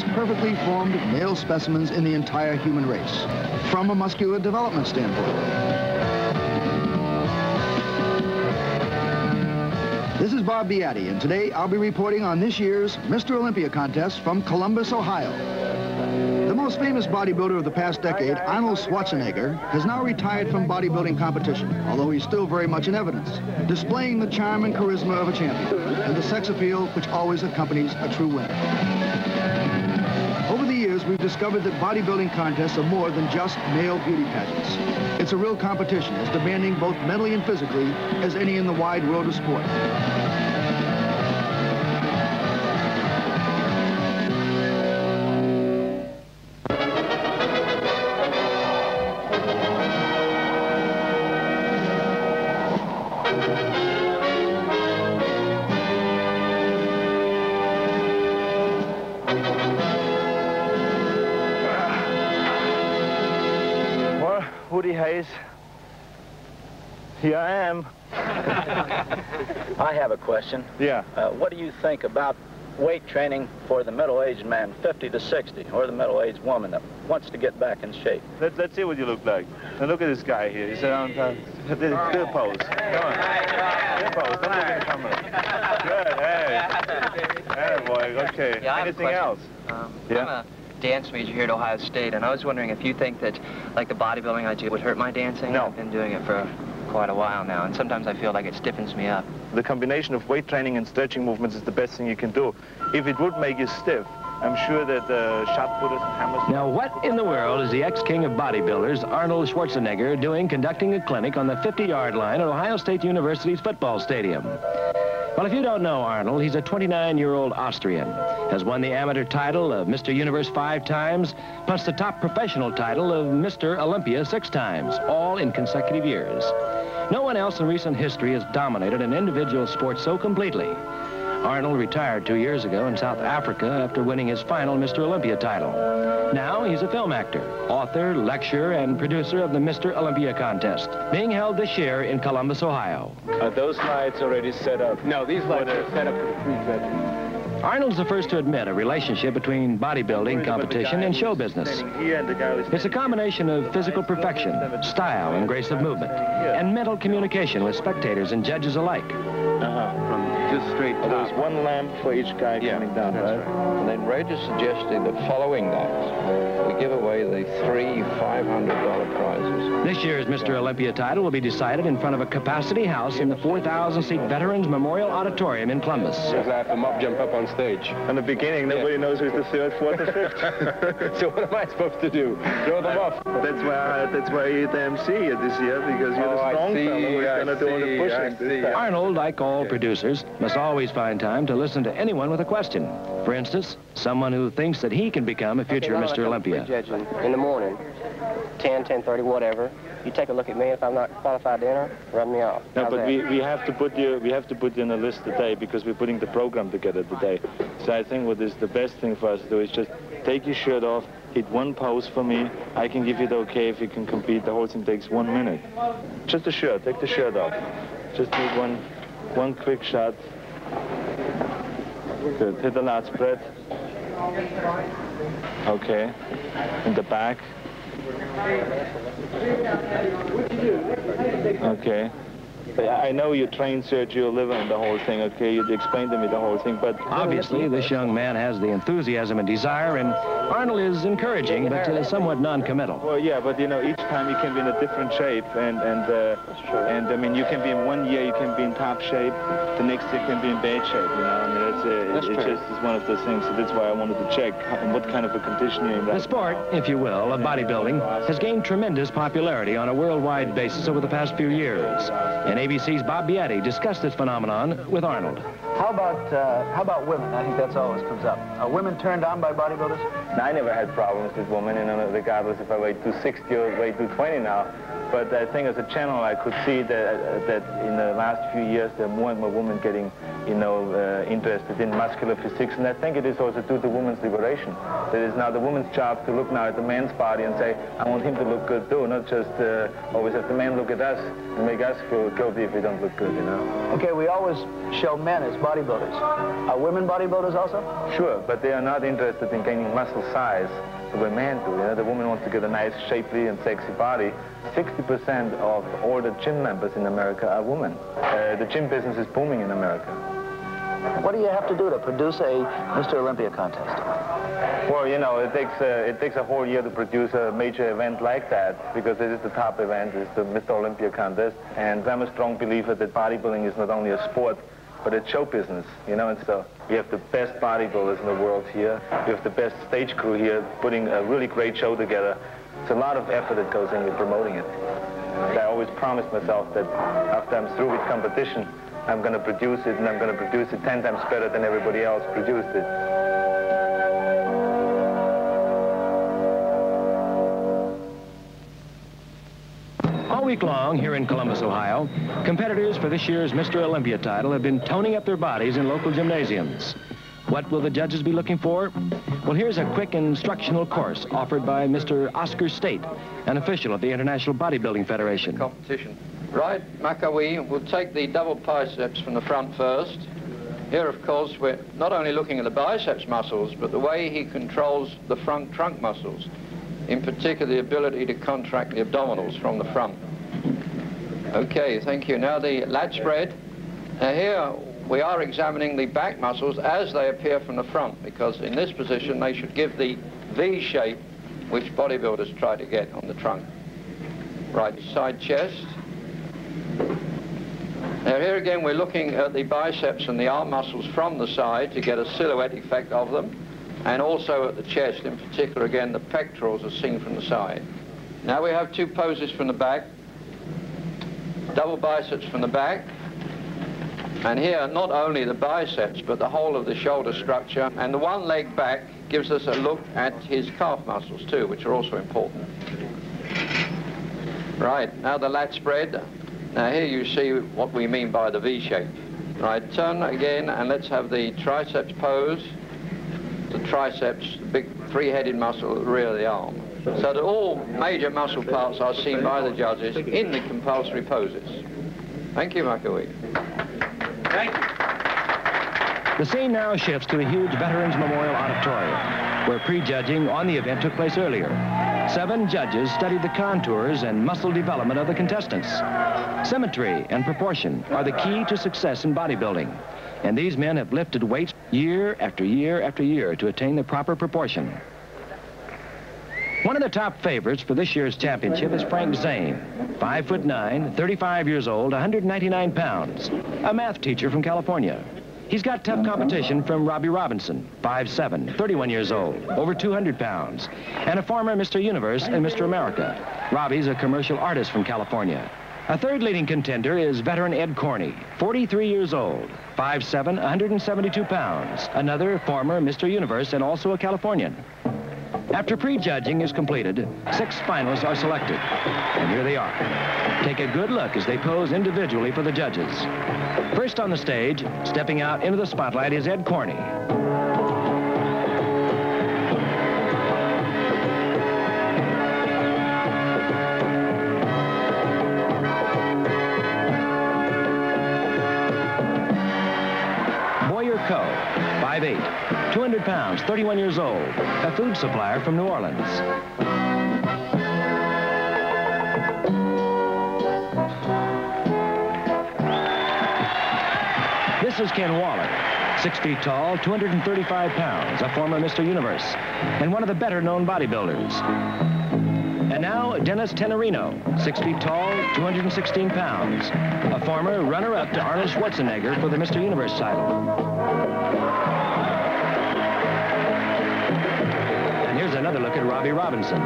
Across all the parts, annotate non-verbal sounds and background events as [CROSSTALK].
most perfectly formed male specimens in the entire human race, from a muscular development standpoint. This is Bob Beattie, and today I'll be reporting on this year's Mr. Olympia contest from Columbus, Ohio. The most famous bodybuilder of the past decade, Arnold Schwarzenegger, has now retired from bodybuilding competition, although he's still very much in evidence, displaying the charm and charisma of a champion and the sex appeal which always accompanies a true winner. Years, we've discovered that bodybuilding contests are more than just male beauty pageants. It's a real competition, as demanding both mentally and physically as any in the wide world of sport. Woody Hayes. Here I am. [LAUGHS] I have a question. Yeah. Uh, what do you think about weight training for the middle-aged man, 50 to 60, or the middle-aged woman that wants to get back in shape? Let, let's see what you look like. Now look at this guy here. He's around. Uh, do, do a pose. Come on. Do a pose. Don't look at the camera. Good. Hey. [LAUGHS] Hey, boy. Okay. Yeah, I have a Anything else? Um, Yeah? I'm a dance major here at Ohio State, and I was wondering if you think that, like, the bodybuilding I do would hurt my dancing? No. I've been doing it for quite a while now, and sometimes I feel like it stiffens me up. The combination of weight training and stretching movements is the best thing you can do. If it would make you stiff, I'm sure that uh, the shot putters and hammers... Now, what in the world is the ex-king of bodybuilders, Arnold Schwarzenegger, doing conducting a clinic on the 50-yard line at Ohio State University's football stadium? Well, if you don't know Arnold, he's a 29-year-old Austrian, has won the amateur title of Mr. Universe five times, plus the top professional title of Mr. Olympia six times, all in consecutive years. No one else in recent history has dominated an individual sport so completely. Arnold retired two years ago in South Africa after winning his final Mr. Olympia title. Now he's a film actor, author, lecturer, and producer of the Mr. Olympia contest, being held this year in Columbus, Ohio. Are those lights already set up? No, these lights are set up for the pre-judging. Arnold's the first to admit a relationship between bodybuilding competition and show business. Here and the guy who's It's a combination of physical perfection, style and grace of movement, and mental communication with spectators and judges alike. Uh-huh. From just straight Oh, there's top. one lamp for each guy Yeah, coming down, that's right? And then Reg is suggesting that following that, we give away the three $500 prizes. This year's Mr. Olympia title will be decided in front of a capacity house in the 4,000-seat Veterans Memorial Auditorium in Columbus. Because I have to mob jump up on stage. In the beginning, nobody knows who's the third, fourth, or fifth. [LAUGHS] so what am I supposed to do? Throw them off? That's why that's why you're the MC this year because you're Oh, the strong see, fellow who's I gonna do all the pushing. I this see. time. Arnold, like all producers, must always find time to listen to anyone with a question. For instance, someone who thinks that he can become a future Mr. Olympia. Judging in the morning, 10, 10.30, whatever. You take a look at me. If I'm not qualified to enter, rub me off. No, How's but that? we, we have to put you we have to put you in a list today because we're putting the program together today. So I think what is the best thing for us to do is just take your shirt off, hit one pose for me. I can give you the okay if you can compete. The whole thing takes one minute. Just the shirt. Take the shirt off. Just need one one quick shot. Good. Hit the lat spread. Okay. In the back. Okay. I I know you trained Sergio Oliva and the whole thing, okay? You explained to me the whole thing, but... Obviously, this young man has the enthusiasm and desire, and Arnold is encouraging, but uh, somewhat non-committal. Well, yeah, but you know, each time you can be in a different shape, and and uh, and I mean, you can be in one year you can be in top shape, the next year can be in bad shape. You know, I mean, it's, uh, That's it, true. just is one of those things. So that's why I wanted to check how, what kind of a condition you're in. The sport, if you will, of bodybuilding has gained tremendous popularity on a worldwide basis over the past few years. And ABC's Bob Beattie discussed this phenomenon with Arnold. How about, uh, how about women? I think that's always comes up. Are women turned on by bodybuilders? I never had problems with women, you know, regardless if I weigh 260 or weigh 220 now. But I think as a channel, I could see that uh, that in the last few years, there are more and more women getting, you know, uh, interested in muscular physics. and I think it is also due to women's liberation. That It is now the woman's job to look now at the man's body and say, I want him to look good too, not just uh, always have the man look at us and make us feel guilty if we don't look good, you know. Okay, we always show men as bodybuilders. Are women bodybuilders also? Sure, but they are not interested in gaining muscle size the way men do. You know, the woman wants to get a nice, shapely, and sexy body. 60% of all the gym members in America are women. Uh, the gym business is booming in America. What do you have to do to produce a Mr. Olympia contest? Well, you know, it takes a, it takes a whole year to produce a major event like that because it is the top event, it's the Mr. Olympia contest. And I'm a strong believer that bodybuilding is not only a sport, but it's show business, you know, and so we have the best bodybuilders in the world here. We have the best stage crew here putting a really great show together. It's a lot of effort that goes into promoting it. I always promised myself that after I'm through with competition, I'm going to produce it, and I'm going to produce it 10 times better than everybody else produced it. All week long here in Columbus, Ohio, competitors for this year's Mr. Olympia title have been toning up their bodies in local gymnasiums. What will the judges be looking for? Well, here's a quick instructional course offered by Mr. Oscar State, an official of the International Bodybuilding Federation. Competition. Right, Makkawy, we'll take the double biceps from the front first. Here, of course, we're not only looking at the biceps muscles, but the way he controls the front trunk muscles. In particular, the ability to contract the abdominals from the front. Okay, thank you. Now the lat spread. Now here, we are examining the back muscles as they appear from the front, because in this position, they should give the V shape which bodybuilders try to get on the trunk. Right side chest. Now here again we're looking at the biceps and the arm muscles from the side to get a silhouette effect of them and also at the chest in particular again the pectorals are seen from the side. Now we have two poses from the back, double biceps from the back and here not only the biceps but the whole of the shoulder structure and the one leg back gives us a look at his calf muscles too which are also important. Right, now the lat spread. Now here you see what we mean by the V shape. Right, turn again and let's have the triceps pose. The triceps, the big three-headed muscle at the rear of the arm. So that all major muscle parts are seen by the judges in the compulsory poses. Thank you, Makkawy. Thank you. The scene now shifts to the huge Veterans Memorial Auditorium, where prejudging on the event took place earlier. Seven judges studied the contours and muscle development of the contestants. Symmetry and proportion are the key to success in bodybuilding, and these men have lifted weights year after year after year to attain the proper proportion. One of the top favorites for this year's championship is Frank Zane. Five foot nine, 35 years old, 199 pounds. A math teacher from California. He's got tough competition from Robbie Robinson, 5'7", 31 years old, over 200 pounds, and a former Mr. Universe and Mr. America. Robbie's a commercial artist from California. A third leading contender is veteran Ed Corney, 43 years old, 5'7", 172 pounds, another former Mr. Universe and also a Californian. After prejudging is completed, six finalists are selected. And here they are. Take a good look as they pose individually for the judges. First on the stage, stepping out into the spotlight is Ed Corney. 200 pounds, 31 years old, a food supplier from New Orleans. This is Ken Waller, six feet tall, 235 pounds, a former Mr. Universe, and one of the better known bodybuilders. And now, Dennis Tinerino, six feet tall, 216 pounds, a former runner-up to Arnold Schwarzenegger for the Mr. Universe title. Another look at Robbie Robinson.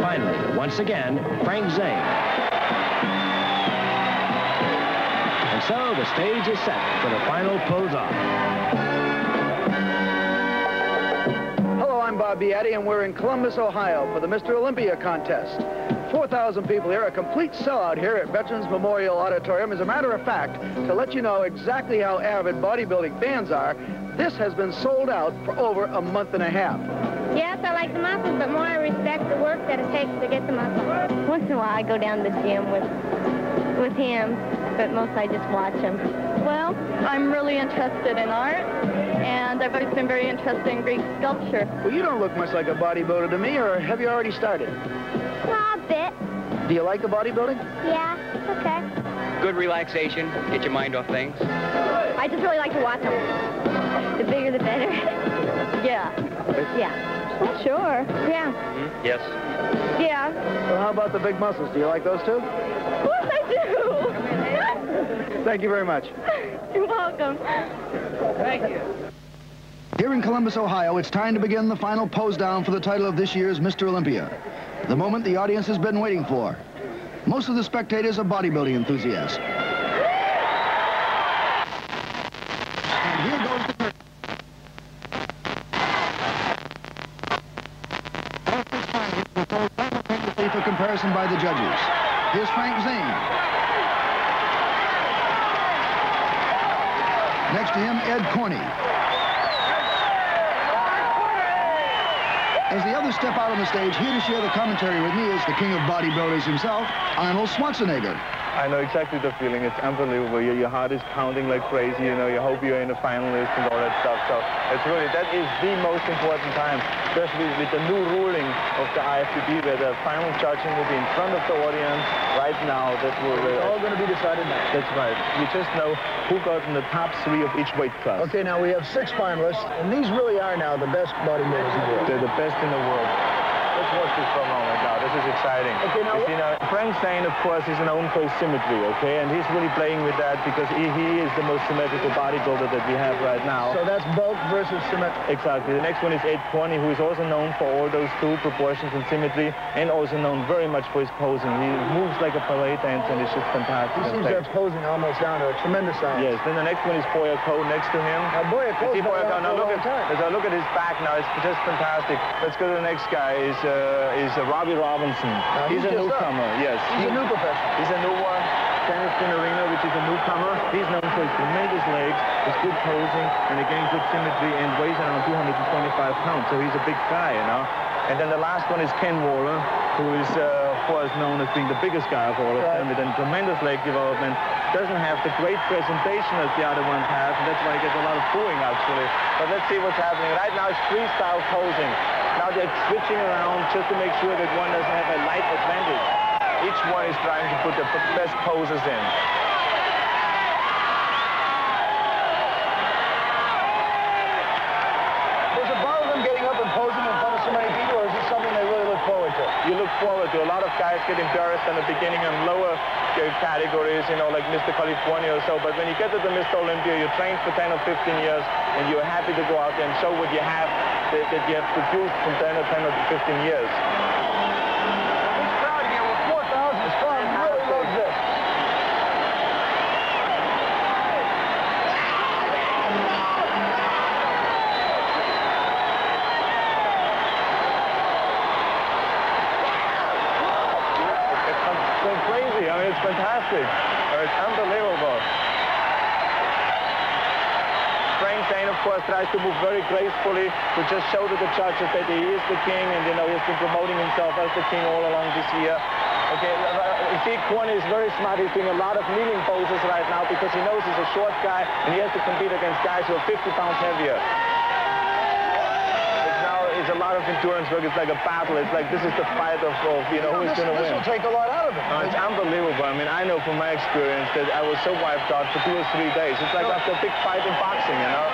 Finally, once again, Frank Zane. And so the stage is set for the final pose-off. Hello, I'm Bob Beattie, and we're in Columbus, Ohio for the Mr. Olympia contest. 4,000 people here, a complete sellout here at Veterans Memorial Auditorium. As a matter of fact, to let you know exactly how avid bodybuilding fans are, this has been sold out for over a month and a half. Yes, I like the muscles, but more I respect the work that it takes to get the muscles. Once in a while, I go down to the gym with with him, but most I just watch him. Well, I'm really interested in art, and I've always been very interested in Greek sculpture. Well, you don't look much like a bodybuilder to me, or have you already started? A bit. Do you like the bodybuilding? Yeah, okay. Good relaxation, get your mind off things. I just really like to watch them. The bigger, the better. [LAUGHS] Yeah. yeah. Sure. Yeah. Mm, yes. Yeah. Well, how about the big muscles? Do you like those too? Of course I do. Thank you very much. [LAUGHS] You're welcome. Thank you. Here in Columbus, Ohio, it's time to begin the final pose down for the title of this year's Mr. Olympia. The moment the audience has been waiting for. Most of the spectators are bodybuilding enthusiasts. For comparison by the judges. Here's Frank Zane. Next to him, Ed Corney. As the others step out on the stage, here to share the commentary with me is the king of bodybuilders himself, Arnold Schwarzenegger. I know exactly the feeling. It's unbelievable. Your, your heart is pounding like crazy. You know, you hope you're in the finalist and all that stuff. So it's really, that is the most important time, especially with the new ruling of the IFBB, where the final judging will be in front of the audience right now. That will, It's uh, all going to be decided now. that's right. You just know who got in the top three of each weight class. Okay, now we have six finalists, and these really are now the best bodybuilders in the world. They're the best in the world. Let's watch this for a moment now. This is exciting. Okay, now You see, now, Frank Zane, of course, is known for his symmetry, okay? And he's really playing with that because he, he is the most symmetrical bodybuilder that we have right now. So that's bulk versus symmetry. Exactly. The next one is Ed Corney, who is also known for all those two proportions and symmetry, and also known very much for his posing. He moves like a ballet dancer, and it's just fantastic. He seems to have posing almost down to a tremendous science. Yes, then the next one is Boyer Coe next to him. Now, Boyer Coe's see been Boyer Coe? Now look at, as I look at his back now, it's just fantastic. Let's go to the next guy, is, uh, is uh, Robbie Robinson. Now, he's, he's a up. newcomer, yes. He's He- a new professional. He's a new one. Kenneth Finarino, which is a newcomer. He's known for his tremendous legs, his good posing, and again, good symmetry, and weighs around 225 pounds. So he's a big guy, you know. And then the last one is Ken Waller, who is, uh, of course, known as being the biggest guy of all of them, with a tremendous leg development. Doesn't have the great presentation as the other ones have, and that's why he gets a lot of booing, actually. But let's see what's happening. Right now, it's freestyle posing. Now they're switching around just to make sure that one doesn't have a light advantage. Each one is trying to put the best poses in. Does it bother them getting up and posing in front of so many people, or is it something they really look forward to? You look forward to a lot of guys get embarrassed in the beginning and lower categories, you know, like Mr. California or so. But when you get to the Mr. Olympia, you train for 10 or 15 years, and you're happy to go out there and show what you have, that, that you have produced from 10 or 10 or 15 years. It's crazy. I mean, it's fantastic. I it's unbelievable. Frank Zane, of course, tries to move very gracefully to just show to the judges that he is the king and, you know, he's been promoting himself as the king all along this year. Okay, uh, you see, Corney is very smart. He's doing a lot of kneeling poses right now because he knows he's a short guy and he has to compete against guys who are 50 pounds heavier. It's a lot of endurance work. It's like a battle. It's like this is the fight of, of you know, who is going to win. this will take a lot out of it. No, it's unbelievable. I mean, I know from my experience that I was so wiped out for two or three days. It's like after a big fight in boxing, you know?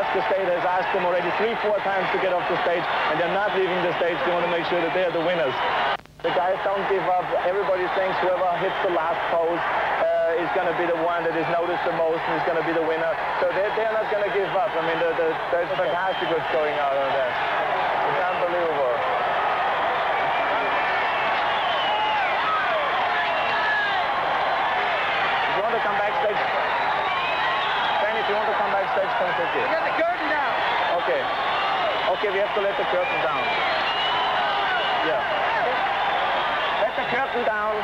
Oscar State has asked them already three, four times to get off the stage, and they're not leaving the stage. They want to make sure that they are the winners. The guys don't give up. Everybody thinks whoever hits the last pose uh, is going to be the one that is noticed the most and is going to be the winner. So they're, they're not going to give up. I mean, the, the, there's fantastic what's going on over there. It's unbelievable. If you want to come backstage, Fanny, if you want to come backstage, come quickly. Get the curtain down. Okay. Okay, we have to let the curtain down. Yeah. Let the curtain down.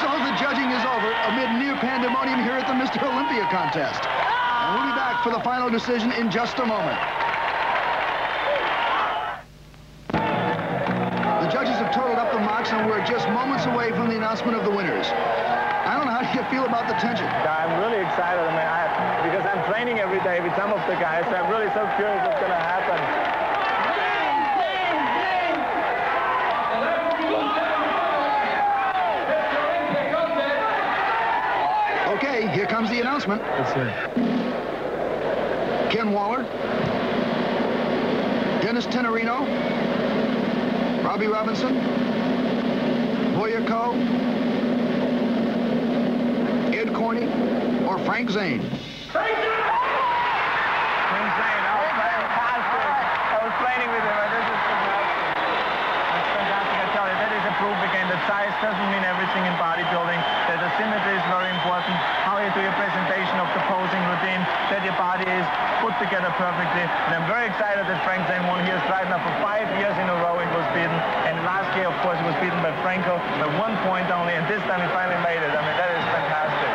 So the judging is over amid near pandemonium here at the Mr. Olympia contest. And we'll be back for the final decision in just a moment. The judges have totaled up the marks and we're just moments away from the announcement of the winners. I don't know, how you feel about the tension? I'm really excited. I mean, I, because I'm training every day with some of the guys, so I'm really so curious what's going to happen. Okay, here comes the announcement. Ken Waller, Dennis Tinerino, Robbie Robinson, Boyer Coe, Ed Corney, or Frank Zane. Frank Zane, that was fantastic. I was training with him, and this is fantastic. That's fantastic. I tell you, that is a proof again that size doesn't mean everything in bodybuilding, that the symmetry is very important, how you do your presentation of the posing routine, that your body is put together perfectly. And I'm very excited that Frank Zane won. He has tried now for five years in a row and was beaten. And last year, of course, he was beaten by Franco by one point only, and this time he finally made it. I mean, that is fantastic.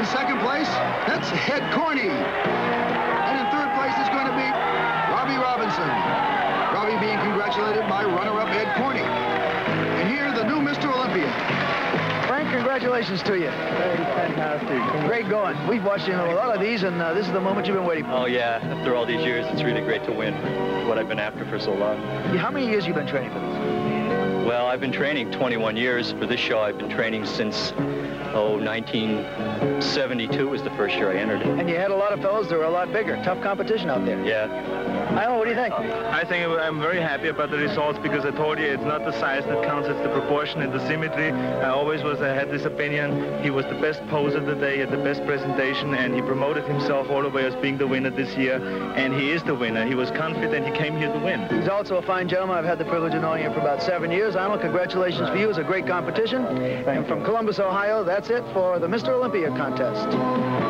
In second place, that's Ed Corney. And in third place is going to be Robbie Robinson. Robbie being congratulated by runner-up Ed Corney. And here, the new Mr. Olympia. Frank, congratulations to you. Fantastic. Great going. We've watched you in a lot of these, and uh, this is the moment you've been waiting for. Oh, yeah. After all these years, it's really great to win what I've been after for so long. How many years you been training for this? Well, I've been training 21 years. For this show, I've been training since, oh, 1972 was the first year I entered it. And you had a lot of fellows that were a lot bigger. Tough competition out there. Yeah. I know, what do you think? I think I'm very happy about the results because I told you it's not the size that counts, it's the proportion and the symmetry. I always was, I had this opinion. He was the best poser today, he had the best presentation, and he promoted himself all the way as being the winner this year. And he is the winner. He was confident, he came here to win. He's also a fine gentleman. I've had the privilege of knowing him for about seven years. Arnold, congratulations for you. It was a great competition. and from Columbus, Ohio, that's it for the Mr. Olympia contest.